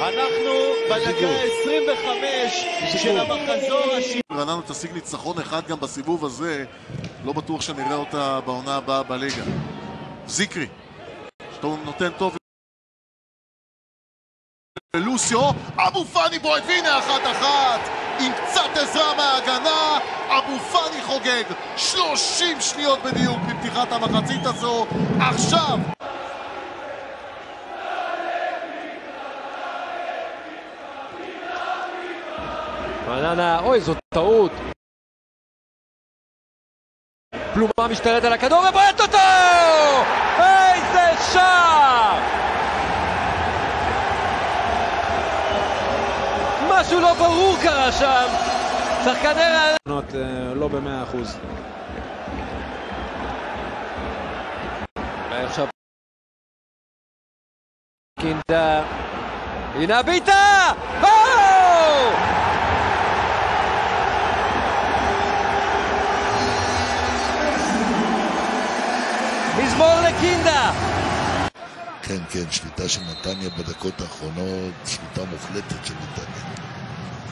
אנחנו בדקה ה-25 של המחזור השני. רעננה תשיג ניצחון אחד גם בסיבוב הזה, לא בטוח שנראה אותה בעונה הבאה בליגה. זיקרי, שאתה נותן טוב ללוסיו, אבו פאני בועט, והנה אחת אחת עם קצת עזרה מההגנה, אבו פאני חוגג 30 שניות בדיוק מפתיחת המחצית הזו, עכשיו רעננה, אוי, זאת טעות. פלומה משתלט על הכדור ובועט אותו! איזה שער! משהו לא ברור קרה שם. שחקני רעננה... לא במאה אחוז. עכשיו... קינדה... הנה הבעיטה! או! מזמור לקינדה! כן, כן, שליטה של נתניה בדקות האחרונות, שליטה מוחלטת של נתניה.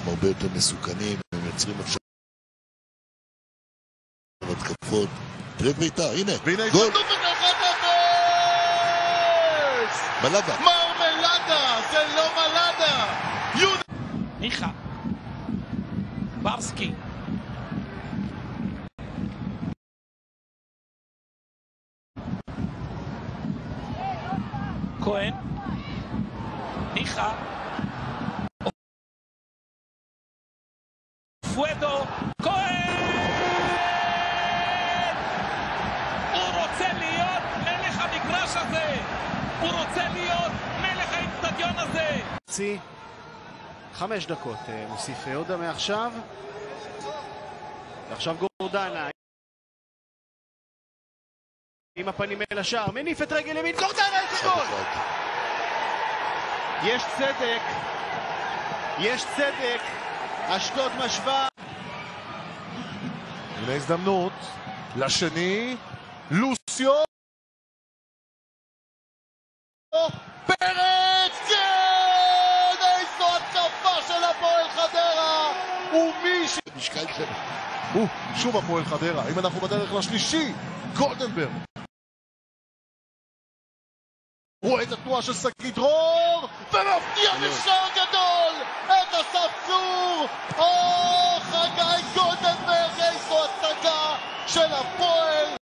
הם הרבה יותר מסוכנים, הם יוצרים אפשר... התקפות. תראה את בית"ר, הנה, גול! אפס! בלדה. מרמלדה, זה לא! יהודה ניחא. ברסקי. כהן. ניחא. פואדו. כהן! הוא רוצה להיות מלך המגרש הזה! הוא רוצה להיות מלך האיצטדיון הזה! חצי, חמש דקות אה, מוסיף יהודה מעכשיו. ועכשיו גורדנה. עם הפנים אל השער, מניף את רגל ימין, גורדנה איזה גול! יש צדק, יש צדק, אשדוד משווה. הנה הזדמנות לשני, לוסיו פרץ! כן! איזו התקפה של הפועל חדרה! ומי ש... משקל של... או, שוב הפועל חדרה, אם אנחנו בדרך לשלישי, גולדנברג. רואה את התנועה של שגיא דרור, ומפתיע לשער גדול! את אסף צור! או, חגי גולדנברג, איזו הצגה של הפועל